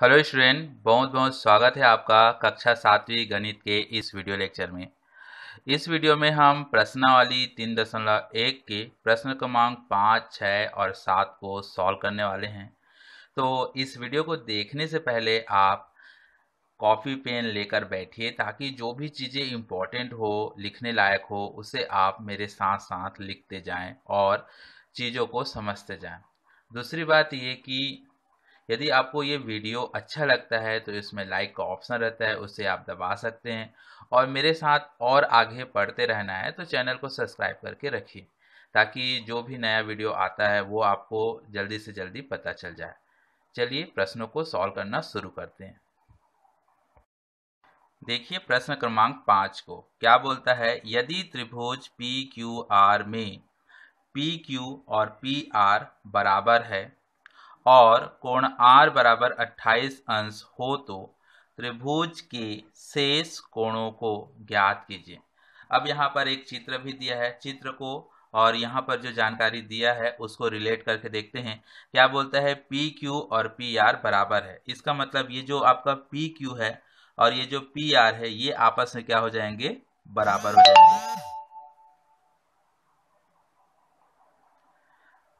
Hello student, बहुत बहुत स्वागत है आपका कक्षा सातवीं गणित के इस वीडियो लेक्चर में। इस वीडियो में हम प्रश्नावली तीन दशमलव एक के प्रश्न क्रमांक पाँच, छः और सात को सॉल्व करने वाले हैं। तो इस वीडियो को देखने से पहले आप कॉपी पेन लेकर बैठिए ताकि जो भी चीज़ें इम्पोर्टेंट हो, लिखने लायक हो, उसे आप मेरे साथ साथ लिखते जाएँ और चीज़ों को समझते जाएँ। दूसरी बात ये कि यदि आपको ये वीडियो अच्छा लगता है तो इसमें लाइक का ऑप्शन रहता है उसे आप दबा सकते हैं। और मेरे साथ और आगे पढ़ते रहना है तो चैनल को सब्सक्राइब करके रखिए, ताकि जो भी नया वीडियो आता है, वो आपको जल्दी से जल्दी पता चल जाए। चलिए प्रश्नों को सॉल्व करना शुरू करते हैं। देखिए प्रश्न क्रमांक पाँच को, क्या बोलता है, यदि त्रिभुज पी क्यू आर में पी क्यू और पी आर बराबर है और कोण आर बराबर 28 अंश हो तो त्रिभुज के शेष कोणों को ज्ञात कीजिए। अब यहाँ पर एक चित्र भी दिया है, चित्र को, और यहाँ पर जो जानकारी दिया है, उसको रिलेट करके देखते हैं। क्या बोलता है? पी क्यू और पी आर बराबर है। इसका मतलब ये जो आपका पी क्यू है और ये जो पी आर है, ये आपस में क्या हो जाएँगे? बराबर हो जाएँगे।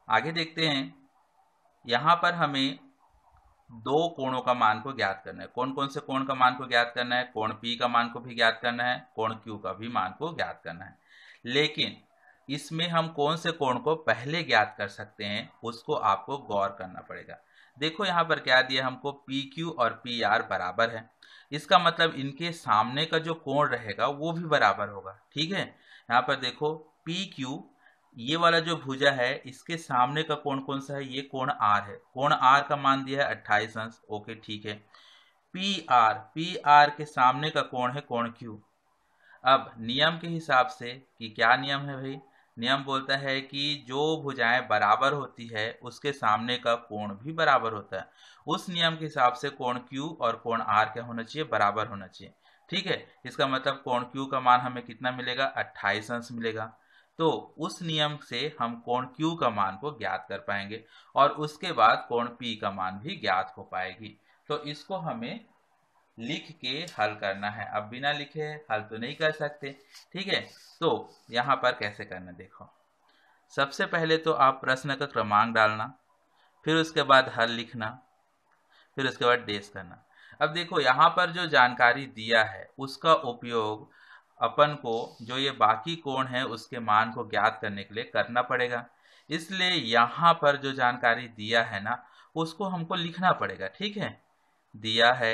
आगे देखते हैं। यहाँ पर हमें दो कोणों का मान को ज्ञात करना है। कौन कौन से कोण का मान को ज्ञात करना है? कोण पी का मान को भी ज्ञात करना है, कोण क्यू का भी मान को ज्ञात करना है। लेकिन इसमें हम कौन से कोण को पहले ज्ञात कर सकते हैं, उसको आपको गौर करना पड़ेगा। देखो यहाँ पर क्या दिया हमको पी क्यू और पी आर बराबर है। इसका मतलब इनके सामने का जो कोण रहेगा, वो भी बराबर होगा, ठीक है? यहाँ पर देखो पी क्यू ये वाला जो भुजा है, इसके सामने का कोण कौन सा है? ये कोण आर है। कोण आर का मान दिया है अट्ठाईस अंश। ओके, ठीक है। पी आर पी आर के सामने का कोण है कोण क्यू अब नियम के हिसाब से कि क्या नियम है भाई? नियम बोलता है कि जो भुजाएँ बराबर होती है, उसके सामने का कोण भी बराबर होता है। उस नियम के हिसाब से कोण क्यू और कोण आर क्या होना चाहिए? बराबर होना चाहिए। ठीक है? इसका मतलब कोण क्यू का मान हमें कितना मिलेगा? अट्ठाईस अंश मिलेगा। तो उस नियम से हम कोण Q का मान को ज्ञात कर पाएँगे और उसके बाद कोण P का मान भी ज्ञात हो पाएगी। तो इसको हमें लिख के हल करना है। अब बिना लिखे हल तो नहीं कर सकते, ठीक है? तो यहाँ पर कैसे करना, देखो। सबसे पहले तो आप प्रश्न का क्रमांक डालना, फिर उसके बाद हल लिखना, फिर उसके बाद डेस करना। अब देखो, यहाँ पर जो जानकारी दिया है, उसका उपयोग अपन को जो ये बाकी कोण है उसके मान को ज्ञात करने के लिए करना पड़ेगा। इसलिए यहाँ पर जो जानकारी दिया है ना, उसको हमको लिखना पड़ेगा, ठीक है? दिया है,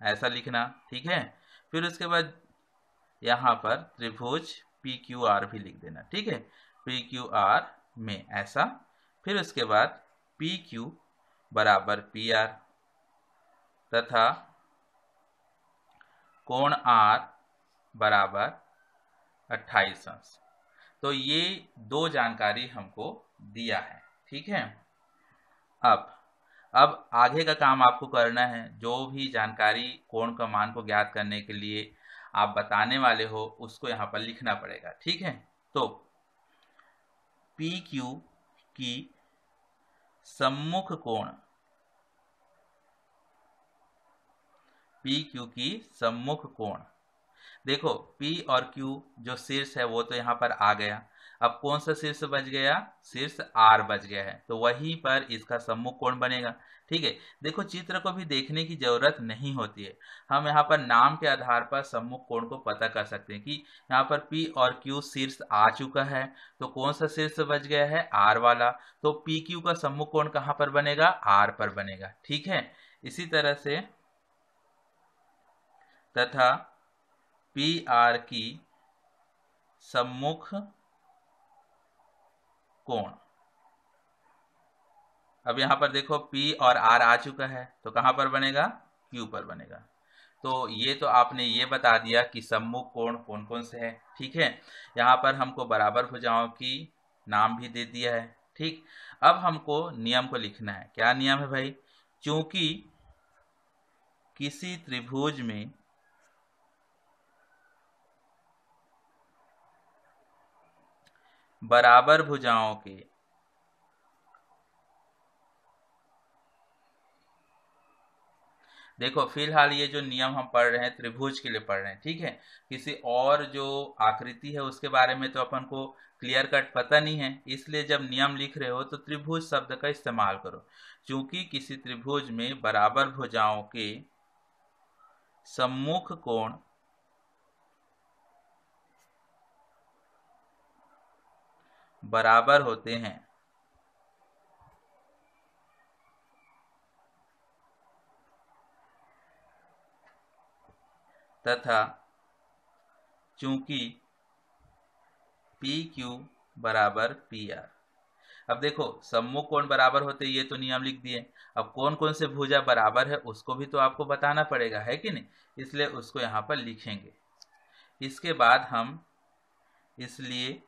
ऐसा लिखना, ठीक है? फिर उसके बाद यहाँ पर त्रिभुज पी क्यू आर भी लिख देना, ठीक है? पी क्यू आर में ऐसा, फिर उसके बाद पी क्यू बराबर पी आर तथा कोण आर बराबर अट्ठाईस अंश। तो ये दो जानकारी हमको दिया है, ठीक है? अब अब आगे का काम आपको करना है। जो भी जानकारी कोण का मान को ज्ञात करने के लिए आप बताने वाले हो, उसको यहाँ पर लिखना पड़ेगा, ठीक है? तो पी क्यू की सम्मुख कोण, पी क्यू की सम्मुख कोण देखो, P और Q जो शीर्ष है वो तो यहाँ पर आ गया। अब कौन सा शीर्ष बच गया? शीर्ष R बच गया है। तो वहीं पर इसका सम्मुख कोण बनेगा। ठीक है? देखो, चित्र को भी देखने की ज़रूरत नहीं होती है। हम यहाँ पर नाम के आधार पर सम्मुख कोण को पता कर सकते हैं कि यहाँ पर P और Q शीर्ष आ चुका है। तो कौन सा शीर्ष बच गया है? R वाला। तो पी क्यू का सम्मुख कोण कहाँ पर बनेगा? R पर बनेगा। ठीक है? इसी तरह से तथा पी आर की सम्मुख कोण। अब यहाँ पर देखो P और R आ चुका है तो कहाँ पर बनेगा? Q पर बनेगा। तो ये तो आपने ये बता दिया कि सम्मुख कोण कौन कौन से है, ठीक है? यहाँ पर हमको बराबर भुजाओं की नाम भी दे दिया है, ठीक? अब हमको नियम को लिखना है। क्या नियम है भाई? क्योंकि किसी त्रिभुज में बराबर भुजाओं के। देखो, फ़िलहाल ये जो नियम हम पढ़ रहे हैं, त्रिभुज के लिए पढ़ रहे हैं, ठीक है? किसी और जो आकृति है, उसके बारे में तो अपन को क्लियर कट पता नहीं है। इसलिए जब नियम लिख रहे हो तो त्रिभुज शब्द का इस्तेमाल करो। क्योंकि किसी त्रिभुज में बराबर भुजाओं के सम्मुख कोण बराबर होते हैं। तथा चूँकि पी क्यू बराबर पी आर। अब देखो, सम्मुख कोण बराबर होते ये तो नियम लिख दिए। अब कौन कौन से भुजा बराबर है, उसको भी तो आपको बताना पड़ेगा, है कि नहीं? इसलिए उसको यहाँ पर लिखेंगे। इसके बाद हम इसलिए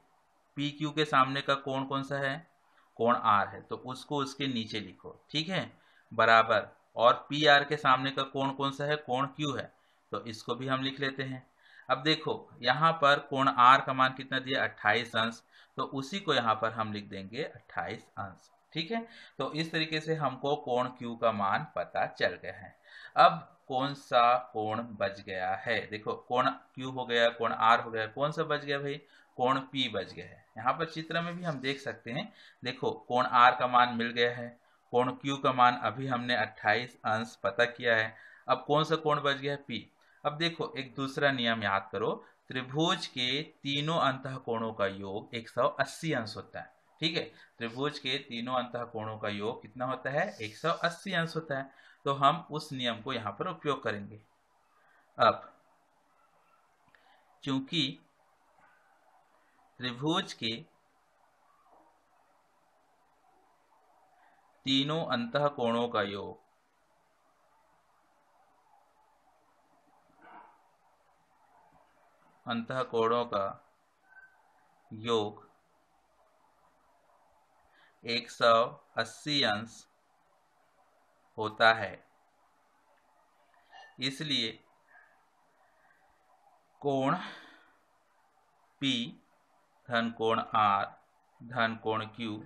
पी क्यू के सामने का कोण कौन सा है? कोण आर है। तो उसको उसके नीचे लिखो, ठीक है? बराबर। और पी आर के सामने का कोण कौन सा है? कोण क्यू है। तो इसको भी हम लिख लेते हैं। अब देखो, यहाँ पर कोण आर का मान कितना दिया? 28 अंश। तो उसी को यहाँ पर हम लिख देंगे 28 अंश, ठीक है? तो इस तरीके से हमको कोण क्यू का मान पता चल गया है। अब कौन सा कोण बच गया है? देखो, कोण क्यू हो गया, कोण आर हो गया, कौन सा बच गया भाई? कोण पी बच गया है। यहाँ पर चित्र में भी हम देख सकते हैं, देखो, कोण आर का मान मिल गया है, कोण क्यू का मान अभी हमने 28 अंश पता किया है। अब कौन सा कोण बच गया है? पी अब देखो, एक दूसरा नियम याद करो, त्रिभुज के तीनों अंत कोणों का योग 180 अंश होता है, ठीक है? त्रिभुज के तीनों अंत कोणों का योग कितना होता है? 180 अंश होता है। तो हम उस नियम को यहाँ पर उपयोग करेंगे। अब, चूँकि त्रिभुज के तीनों अंत कोणों का योग। अंत कोणों का योग 180 अंश होता है। इसलिए कोण P धन कोण आर धन कोण क्यू,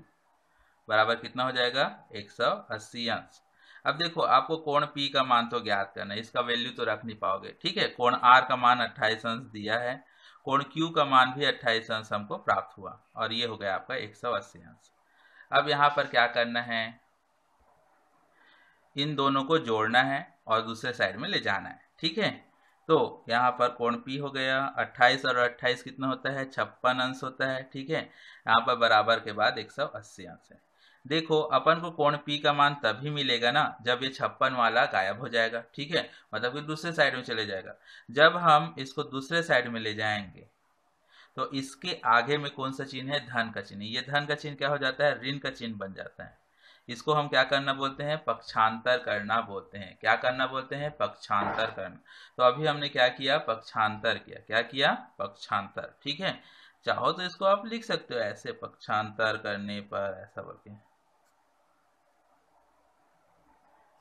बराबर कितना हो जाएगा? 180 अंश। अब देखो, आपको कोण पी का मान तो ज्ञात करना है, इसका वैल्यू तो रख नहीं पाओगे, ठीक है? कोण आर का मान 28 अंश दिया है, कोण क्यू का मान भी 28 अंश हमको प्राप्त हुआ, और ये हो गया आपका 180 अंश। अब यहाँ पर क्या करना है? इन दोनों को जोड़ना है और दूसरे साइड में ले जाना है, ठीक है? तो यहाँ पर कोण P हो गया 28 और 28 कितना होता है? छप्पन अंश होता है, ठीक है? यहाँ पर बराबर के बाद 180 अंश है। देखो, अपन को कोण P का मान तभी मिलेगा ना, जब ये छप्पन वाला गायब हो जाएगा, ठीक है? मतलब कि दूसरे साइड में चले जाएगा। जब हम इसको दूसरे साइड में ले जाएँगे तो इसके आगे में कौन सा चिन्ह है? धन का चिन्ह। ये धन का चिन्ह क्या हो जाता है? ऋण का चिन्ह बन जाता है। इसको हम क्या करना बोलते हैं? पक्षांतर करना बोलते हैं। क्या करना बोलते हैं? पक्षांतर करना। तो अभी हमने क्या किया? पक्षांतर किया। क्या किया? पक्षांतर। ठीक है? चाहो तो इसको आप लिख सकते हो ऐसे, पक्षांतर करने पर, ऐसा बोल के।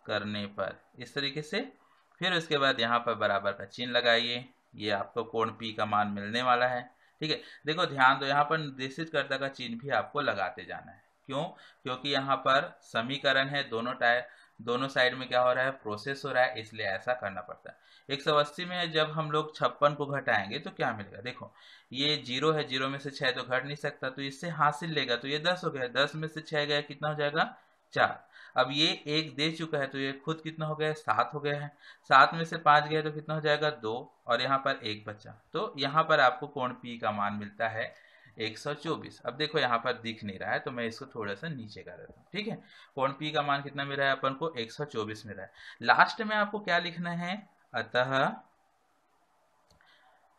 करने पर। इस तरीके से। फिर उसके बाद यहाँ पर बराबर का चिन्ह लगाइए। ये आपको कोण पी का मान मिलने वाला है। ठीक है? देखो, ध्यान दो, यहाँ पर निर्देशित कर्ता का चिन्ह भी आपको लगाते जाना है। क्यों? क्योंकि यहाँ पर समीकरण है, दोनों टायर दोनों साइड में क्या हो रहा है? प्रोसेस हो रहा है, इसलिए ऐसा करना पड़ता है। 180 में जब हम लोग छप्पन को घटाएँगे तो क्या मिलेगा? देखो, ये ज़ीरो है, ज़ीरो में से छह तो घट नहीं सकता तो इससे हासिल लेगा तो ये दस हो गया। दस में से छह गया, कितना हो जाएगा? चार। अब ये एक दे चुका है तो ये खुद कितना हो गया? सात हो गया है। सात में से पाँच गया तो कितना हो जाएगा? दो। और यहाँ पर एक बचा। तो यहाँ पर आपको कोण पी का मान मिलता है। 124 अब देखो यहाँ पर दिख नहीं रहा है तो मैं इसको थोड़ा सा नीचे कर देता हूँ, ठीक है? कोण पी का मान कितना मिल है अपन को? 124 मिल है। लास्ट में आपको क्या लिखना है? अतः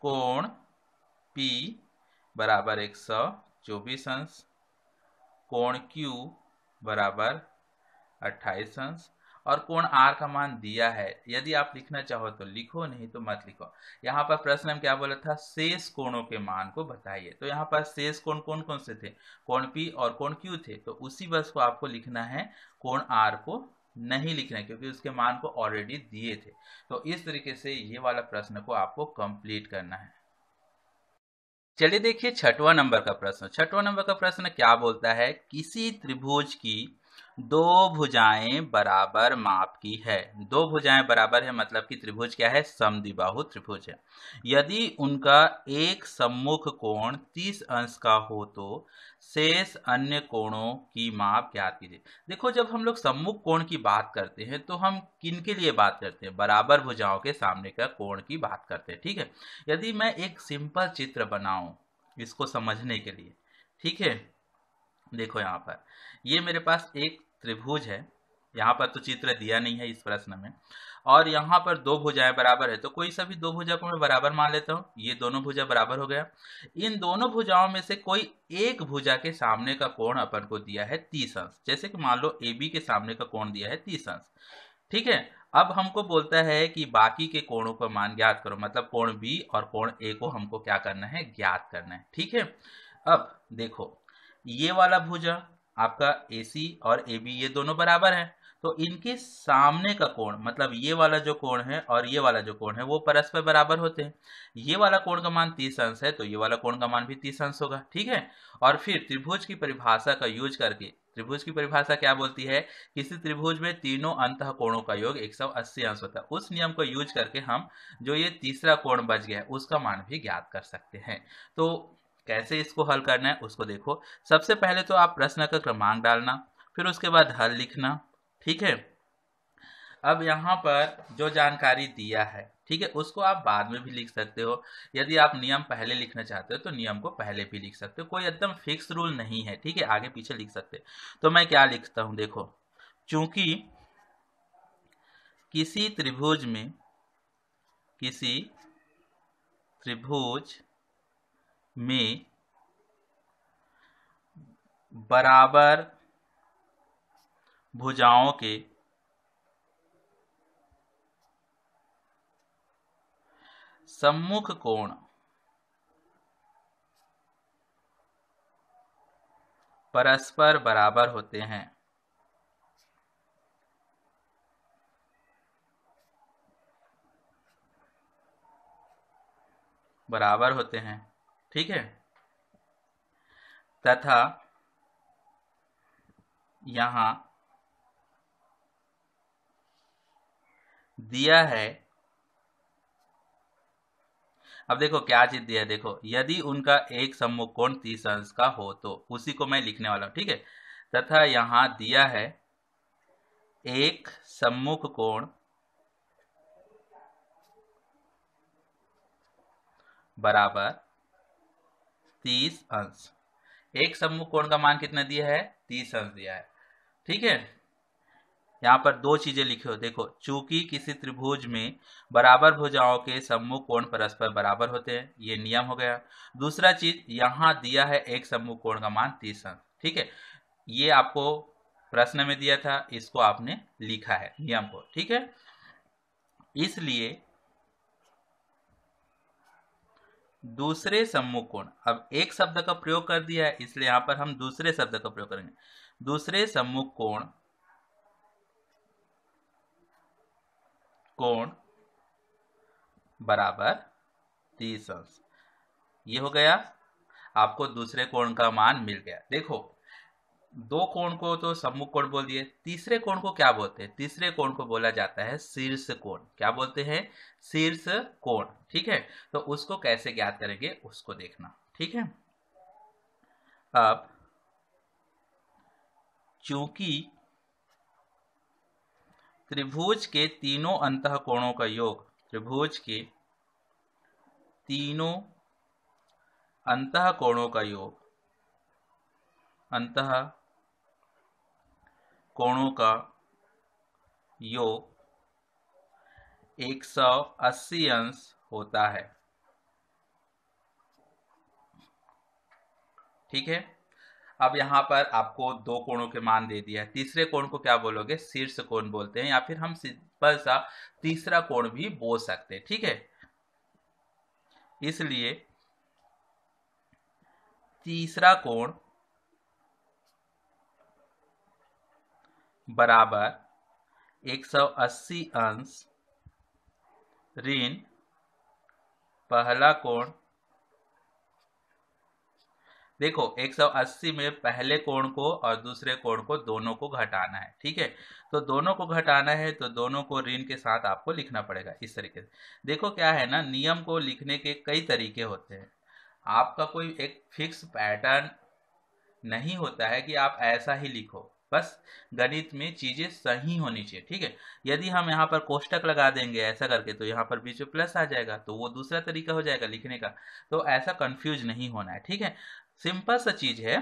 कोण पी बराबर 124 अंश, कोण क्यू बराबर अट्ठाईस अंश और कोण आर का मान दिया है। यदि आप लिखना चाहो तो लिखो, नहीं तो मत लिखो। यहाँ पर प्रश्न में क्या बोला था? शेष कोणों के मान को बताइए। तो यहाँ पर शेष कोण कौन कौन से थे? कोण पी और कोण क्यू थे। तो उसी बस को आपको लिखना है, कोण आर को नहीं लिखना है, क्योंकि उसके मान को ऑलरेडी दिए थे। तो इस तरीके से ये वाला प्रश्न को आपको कंप्लीट करना है। चलिए देखिए छठवा नंबर का प्रश्न। छठवा नंबर का प्रश्न क्या बोलता है? किसी त्रिभुज की दो भुजाएँ बराबर माप की है। दो भुजाएँ बराबर है मतलब कि त्रिभुज क्या है? समद्विबाहु त्रिभुज है। यदि उनका एक सम्मुख कोण 30 अंश का हो तो शेष अन्य कोणों की माप ज्ञात कीजिए। देखो, जब हम लोग सम्मुख कोण की बात करते हैं तो हम किन के लिए बात करते हैं? बराबर भुजाओं के सामने का कोण की बात करते हैं, ठीक है? यदि मैं एक सिंपल चित्र बनाऊँ इसको समझने के लिए, ठीक है? देखो यहाँ पर। ये मेरे पास एक त्रिभुज है। यहाँ पर तो चित्र दिया नहीं है इस प्रश्न में। और यहाँ पर दो भुजाएँ बराबर है। तो कोई सा भी दो भुजा को मैं बराबर मान लेता हूँ। ये दोनों भुजा बराबर हो गया। इन दोनों भुजाओं में से कोई एक भुजा के सामने का कोण अपन को दिया है तीस अंश। जैसे कि मान लो ए बी के सामने का कोण दिया है तीस अंश। ठीक है? अब हमको बोलता है कि बाकी के कोणों का मान ज्ञात करो। मतलब कोण बी और कोण ए को हमको क्या करना है? ज्ञात करना है। ठीक है? अब देखो ये वाला भुजा, आपका ए सी और ए बी ये दोनों बराबर है। तो इनके सामने का कोण मतलब ये वाला जो कोण है और ये वाला जो कोण है, वो परस्पर बराबर होते हैं। ये वाला कोण का मान तीस अंश है तो ये वाला कोण का मान भी तीस अंश होगा, ठीक है? और फिर त्रिभुज की परिभाषा का यूज़ करके, त्रिभुज की परिभाषा क्या बोलती है? किसी त्रिभुज में तीनों अंत कोणों का योग 180 अंश होता है। उस नियम को यूज़ करके हम जो ये तीसरा कोण बच गया है, उसका मान भी ज्ञात कर सकते हैं। तो कैसे इसको हल करना है, उसको देखो। सबसे पहले तो आप प्रश्न का क्रमांक डालना, फिर उसके बाद हल लिखना, ठीक है? अब यहाँ पर जो जानकारी दिया है, ठीक है, उसको आप बाद में भी लिख सकते हो। यदि आप नियम पहले लिखना चाहते हो तो नियम को पहले भी लिख सकते हो। कोई एकदम फिक्स रूल नहीं है, ठीक है, आगे पीछे लिख सकते तो मैं क्या लिखता हूँ, देखो, चूँकि किसी त्रिभुज में, किसी त्रिभुज में बराबर भुजाओं के सम्मुख कोण परस्पर बराबर होते हैं। बराबर होते हैं। ठीक है? तथा यहाँ दिया है, अब देखो क्या चीज़ दिया है, देखो, यदि उनका एक सम्मुख कोण तीस अंश का हो तो उसी को मैं लिखने वाला हूँ, ठीक है? तथा यहाँ दिया है एक सम्मुख कोण बराबर तीस अंश। एक सम्मुख कोण का मान कितना दिया है? तीस अंश दिया है। ठीक है? यहाँ पर दो चीज़ें लिखे हो। देखो, चूँकि किसी त्रिभुज में बराबर भुजाओं के सम्मुख कोण परस्पर बराबर होते हैं, ये नियम हो गया। दूसरा चीज़, यहाँ दिया है एक सम्मुख कोण का मान तीस अंश। ठीक है? ये आपको प्रश्न में दिया था, इसको आपने लिखा है, नियम को। ठीक है? इसलिए दूसरे सम्मुख कोण अब एक शब्द का प्रयोग कर दिया है, इसलिए यहाँ पर हम दूसरे शब्द का प्रयोग करेंगे। दूसरे सम्मुख कोण कोण बराबर तीस अंश। ये हो गया, आपको दूसरे कोण का मान मिल गया। देखो दो कोण को तो सम्मुख कोण बोल दिए। तीसरे कोण को क्या बोलते हैं? तीसरे कोण को बोला जाता है शीर्ष कोण। क्या बोलते हैं? शीर्ष कोण। ठीक है? तो उसको कैसे ज्ञात करेंगे? उसको देखना। ठीक है? अब चूँकि त्रिभुज के तीनों अंत कोणों का योग, त्रिभुज के तीनों अंत कोणों का योग, अंत कोणों का योग 180 अंश होता है। ठीक है? अब यहाँ पर आपको दो कोणों के मान दे दिया है। तीसरे कोण को क्या बोलोगे? शीर्ष कोण बोलते हैं या फिर हम सिंपल सा तीसरा कोण भी बोल सकते हैं। ठीक है? इसलिए तीसरा कोण बराबर 180 अंश ऋण पहला कोण। देखो 180 में पहले कोण को और दूसरे कोण को दोनों को घटाना है, ठीक है? तो दोनों को घटाना है तो दोनों को ऋण के साथ आपको लिखना पड़ेगा इस तरीके से। देखो क्या है ना, नियम को लिखने के कई तरीके होते हैं। आपका कोई एक फिक्स पैटर्न नहीं होता है कि आप ऐसा ही लिखो। बस गणित में चीज़ें सही होनी चाहिए, ठीक है? यदि हम यहाँ पर कोष्टक लगा देंगे ऐसा करके तो यहाँ पर बीच में प्लस आ जाएगा तो वो दूसरा तरीका हो जाएगा लिखने का। तो ऐसा कंफ्यूज नहीं होना है, ठीक है? सिंपल सा चीज़ है,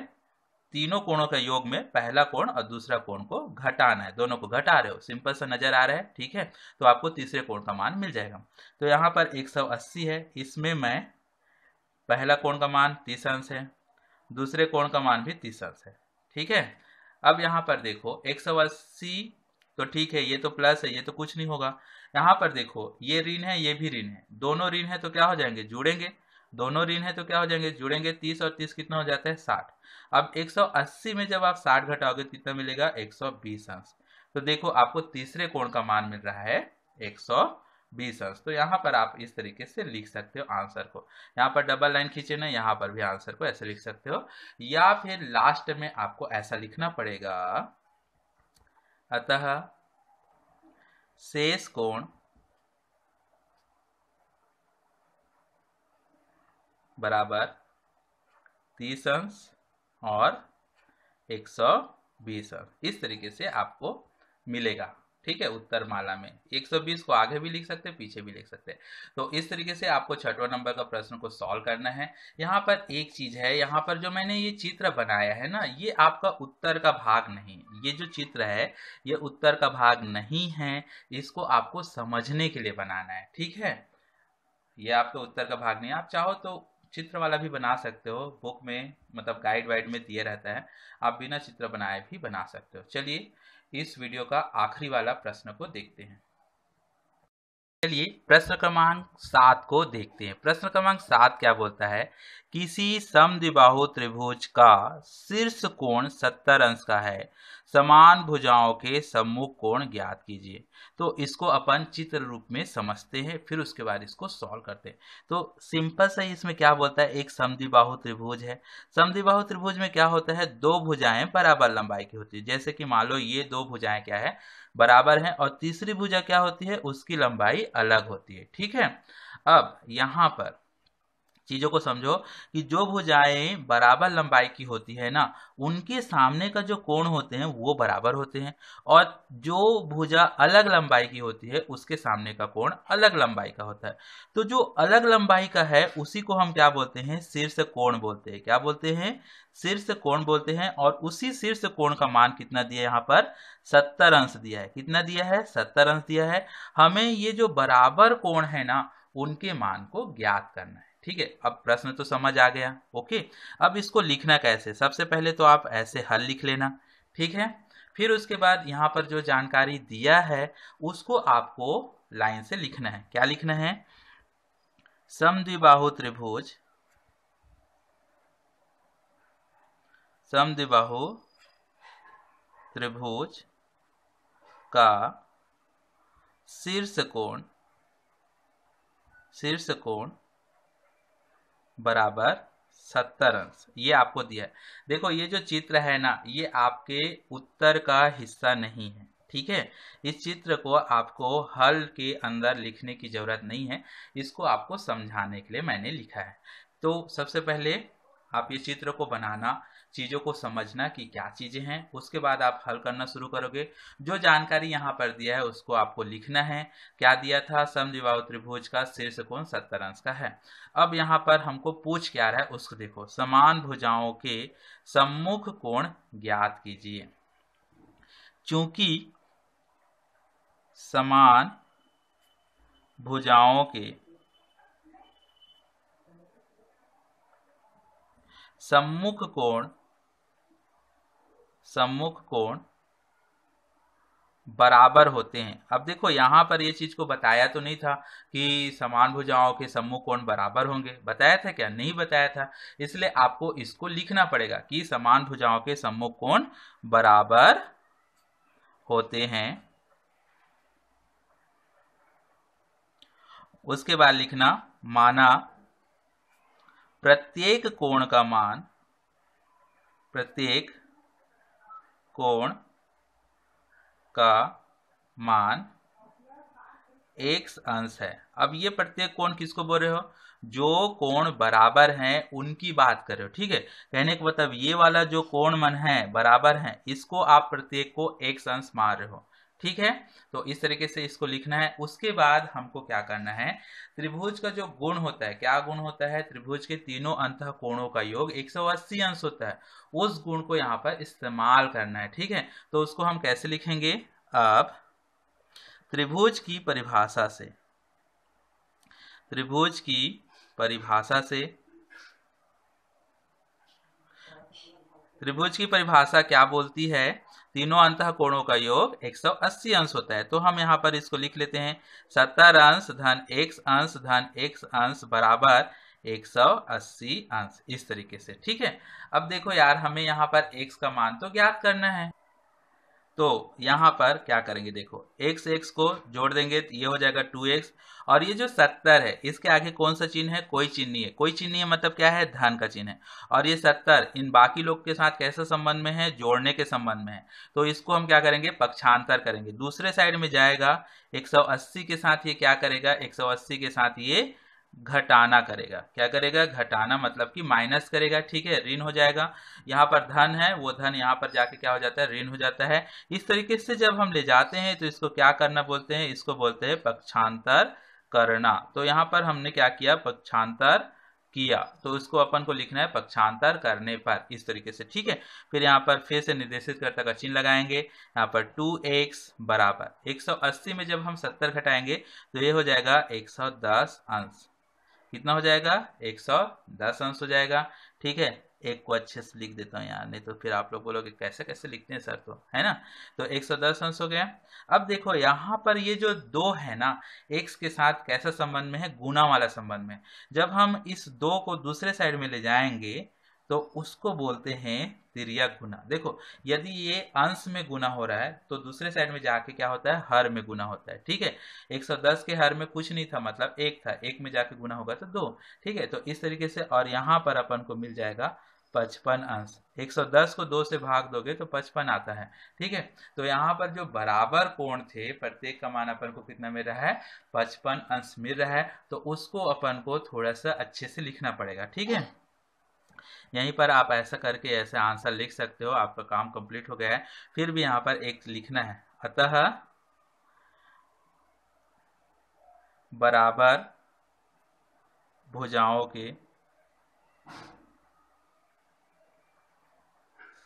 तीनों कोणों के योग में पहला कोण और दूसरा कोण को घटाना है, दोनों को घटा रहे हो। सिंपल सा नज़र आ रहा है, ठीक है? तो आपको तीसरे कोण का मान मिल जाएगा। तो यहाँ पर 180 है, इसमें मैं पहला कोण का मान तीस अंश है, दूसरे कोण का मान भी तीस अंश है, ठीक है? अब यहाँ पर देखो 180 तो ठीक है, ये तो प्लस है, ये तो कुछ नहीं होगा। यहाँ पर देखो, ये ऋण है, ये भी ऋण है। दोनों ऋण है तो क्या हो जाएँगे? जुड़ेंगे। दोनों ऋण है तो क्या हो जाएँगे? जुड़ेंगे। तीस और तीस कितना हो जाता है? साठ। अब 180 में जब आप साठ घटाओगे तो कितना मिलेगा? 120 अंश। तो देखो, आपको तीसरे कोण का मान मिल रहा है 120 अंश तो यहाँ पर आप इस तरीके से लिख सकते हो आंसर को। यहाँ पर डबल लाइन खींचे ना, यहाँ पर भी आंसर को ऐसे लिख सकते हो। या फिर लास्ट में आपको ऐसा लिखना पड़ेगा, अतः शेष कोण बराबर तीस अंश और एक सौ बीस अंश इस तरीके से आपको मिलेगा। ठीक है उत्तर माला में 120 को आगे भी लिख सकते हैं, पीछे भी लिख सकते हैं। तो इस तरीके से आपको छठवा नंबर का प्रश्न को सॉल्व करना है। यहाँ पर एक चीज़ है, यहाँ पर जो मैंने ये चित्र बनाया है ना, ये आपका उत्तर का भाग नहीं ये जो चित्र है, ये उत्तर का भाग नहीं है, इसको आपको समझने के लिए बनाना है, ठीक है? ये आपका उत्तर का भाग नहीं आप चाहो तो चित्र वाला भी बना सकते हो, बुक में मतलब गाइड वाइड में दिए रहता है। आप बिना चित्र बनाए भी बना सकते हो। चलिए इस वीडियो का आखिरी वाला प्रश्न को देखते हैं। चलिए, प्रश्न क्रमांक सात को देखते हैं। प्रश्न क्रमांक सात क्या बोलता है? किसी समद्विबाहु त्रिभुज का शीर्ष कोण सत्तर अंश का है। समान भुजाओं के सम्मुख कोण ज्ञात कीजिए। तो इसको अपन चित्र रूप में समझते हैं, फिर उसके बाद इसको सॉल्व करते हैं। तो सिंपल सा इसमें क्या बोलता है? एक समद्विबाहु त्रिभुज है। समद्विबाहु त्रिभुज में क्या होता है? दो भुजाएँ बराबर लंबाई की होती है। जैसे कि मान लो ये दो भुजाएँ क्या है? बराबर है और तीसरी भुजा क्या होती है? उसकी लंबाई अलग होती है। ठीक है? अब यहाँ पर चीज़ों को समझो कि जो भुजाएँ बराबर लंबाई की होती है ना, उनके सामने का जो कोण होते हैं, वो बराबर होते हैं। और जो भुजा अलग लंबाई की होती है, उसके सामने का कोण अलग लंबाई का होता है। तो जो अलग लंबाई का है, उसी को हम क्या बोलते हैं? शीर्ष कोण बोलते हैं। क्या बोलते हैं? शीर्ष कोण बोलते हैं और उसी शीर्ष कोण का मान कितना दिया यहाँ पर? सत्तर अंश दिया है। कितना दिया है? सत्तर अंश दिया है। हमें ये जो बराबर कोण है ना, उनके मान को ज्ञात करना है। ठीक है, अब प्रश्न तो समझ आ गया। ओके, अब इसको लिखना कैसे? सबसे पहले तो आप ऐसे हल लिख लेना, ठीक है? फिर उसके बाद यहाँ पर जो जानकारी दिया है, उसको आपको लाइन से लिखना है। क्या लिखना है? समद्विबाहु त्रिभुज। समद्विबाहु त्रिभुज का शीर्ष कोण शीर्ष कोण बराबर सत्तर अंश। ये आपको दिया है। देखो, ये जो चित्र है ना, ये आपके उत्तर का हिस्सा नहीं है, ठीक है? इस चित्र को आपको हल के अंदर लिखने की ज़रूरत नहीं है। इसको आपको समझाने के लिए मैंने लिखा है। तो सबसे पहले आप ये चित्र को बनाना, चीज़ों को समझना कि क्या चीज़ें हैं, उसके बाद आप हल करना शुरू करोगे। जो जानकारी यहाँ पर दिया है, उसको आपको लिखना है। क्या दिया था? समद्विबाहु त्रिभुज का शीर्ष कोण सत्तर अंश का है। अब यहाँ पर हमको पूछ क्या रहा है, उसको देखो। समान भुजाओं के सम्मुख कोण ज्ञात कीजिए। चूँकि समान भुजाओं के सम्मुख कोण सम्मुख कोण बराबर होते हैं। अब देखो, यहाँ पर ये चीज़ को बताया तो नहीं था कि समान भुजाओं के सम्मुख कोण बराबर होंगे। बताया था क्या? नहीं बताया था। इसलिए आपको इसको लिखना पड़ेगा कि समान भुजाओं के सम्मुख कोण बराबर होते हैं। उसके बाद लिखना माना प्रत्येक कोण का मान, प्रत्येक कोण का मान एक्स अंश है। अब ये प्रत्येक कोण किसको बोल रहे हो? जो कोण बराबर हैं, उनकी बात कर रहे हो, ठीक है? कहने का मतलब ये वाला जो कोण मन है, बराबर है, इसको आप प्रत्येक को एक अंश मार रहे हो। ठीक है? तो इस तरीके से इसको लिखना है। उसके बाद हमको क्या करना है? त्रिभुज का जो गुण होता है, क्या गुण होता है? त्रिभुज के तीनों अंत कोणों का योग 180 अंश होता है। उस गुण को यहाँ पर इस्तेमाल करना है, ठीक है? तो उसको हम कैसे लिखेंगे? अब त्रिभुज की परिभाषा से, त्रिभुज की परिभाषा से, त्रिभुज की परिभाषा क्या बोलती है? तीनों अंत कोणों का योग 180 अंश होता है। तो हम यहाँ पर इसको लिख लेते हैं। सत्तर अंश धन एक अंश धन एक अंश बराबर 180 अंश। इस तरीके से, ठीक है? अब देखो यार, हमें यहाँ पर x का मान तो ज्ञात करना है। तो यहाँ पर क्या करेंगे देखो एक्स एक्स को जोड़ देंगे तो ये हो जाएगा टू एक्स और ये जो सत्तर है, इसके आगे कौन सा चिन्ह है? कोई चिन्ह नहीं है। कोई चिन्ह नहीं है मतलब क्या है? धन का चिन्ह है। और ये सत्तर इन बाकी लोग के साथ कैसे संबंध में है? जोड़ने के संबंध में है। तो इसको हम क्या करेंगे? पक्षांतर करेंगे। दूसरे साइड में जाएगा 180 के साथ ये क्या करेगा? 180 के साथ ये घटाना करेगा। क्या करेगा? घटाना मतलब कि माइनस करेगा, ठीक है? ऋण हो जाएगा। यहाँ पर धन है, वो धन यहाँ पर जाके क्या हो जाता है? ऋण हो जाता है। इस तरीके से जब हम ले जाते हैं तो इसको क्या करना बोलते हैं? इसको बोलते हैं पक्षांतर करना। तो यहाँ पर हमने क्या किया? पक्षांतर किया। तो उसको अपन को लिखना है पक्षांतर करने पर, इस तरीके से, ठीक है? फिर यहाँ पर फिर से निर्देशित करता का चिन्ह लगाएँगे। यहाँ पर टू एक्स बराबर। 180 में जब हम 70 घटाएँगे तो ये हो जाएगा 110 अंश। कितना हो जाएगा? 110 अंश हो जाएगा। ठीक है? एक को अच्छे से लिख देता हूँ यार, नहीं तो फिर आप लोग बोलोगे, कैसे कैसे लिखते हैं सर तो? है ना? तो 110 अंश हो गया। अब देखो, यहाँ पर ये जो दो है ना एक्स के साथ कैसा संबंध में है? गुना वाला संबंध में। जब हम इस दो को दूसरे साइड में ले जाएँगे तो उसको बोलते हैं तिरक गुना। देखो, यदि ये अंश में गुना हो रहा है तो दूसरे साइड में जाके क्या होता है? हर में गुना होता है, ठीक है? 110 के हर में कुछ नहीं था मतलब एक था, एक में जाके गुना होगा तो दो, ठीक है? तो इस तरीके से और यहाँ पर अपन को मिल जाएगा पचपन अंश। 110 को दो से भाग दोगे तो पचपन आता है, ठीक है? तो यहाँ पर जो बराबर कोण थे, प्रत्येक का मान अपन को कितना मिल रहा है? पचपन अंश मिल रहा है तो उसको अपन को थोड़ा सा अच्छे से लिखना पड़ेगा, ठीक है? यहीं पर आप ऐसा करके ऐसे आंसर लिख सकते हो, आपका काम कंप्लीट हो गया है। फिर भी यहाँ पर एक लिखना है। अतः बराबर भुजाओं के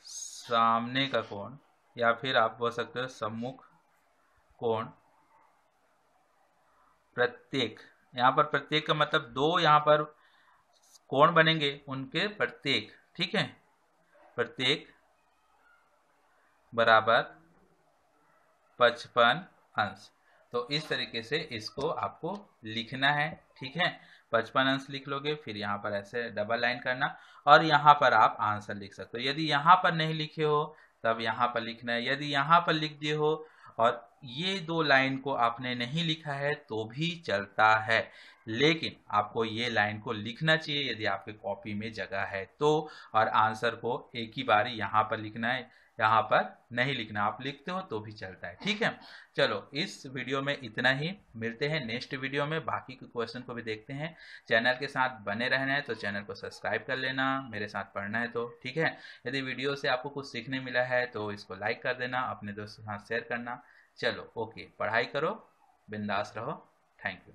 सामने का कोण या फिर आप बोल सकते हो सम्मुख कोण, प्रत्येक। यहाँ पर प्रत्येक का मतलब दो यहाँ पर कोण बनेंगे? उनके प्रत्येक। ठीक है? प्रत्येक बराबर पचपन अंश। तो इस तरीके से इसको आपको लिखना है। ठीक है? पचपन अंश लिख लोगे, फिर यहाँ पर ऐसे डबल लाइन करना और यहाँ पर आप आंसर लिख सकते हो। यदि यहाँ पर नहीं लिखे हो, तब यहाँ पर लिखना है। यदि यहाँ पर लिख दिए हो और ये दो लाइन को आपने नहीं लिखा है तो भी चलता है। लेकिन आपको ये लाइन को लिखना चाहिए यदि आपके कॉपी में जगह है तो। और आंसर को एक ही बार यहाँ पर लिखना है, यहाँ पर नहीं लिखना। आप लिखते हो तो भी चलता है, ठीक है? चलो, इस वीडियो में इतना ही। मिलते हैं नेक्स्ट वीडियो में। बाकी के क्वेश्चन को भी देखते हैं। चैनल के साथ बने रहना है तो चैनल को सब्सक्राइब कर लेना। मेरे साथ पढ़ना है तो ठीक है? यदि वीडियो से आपको कुछ सीखने मिला है तो इसको लाइक कर देना, अपने दोस्तों के साथ शेयर करना। चलो ओके पढ़ाई करो बिंदास रहो थैंक यू।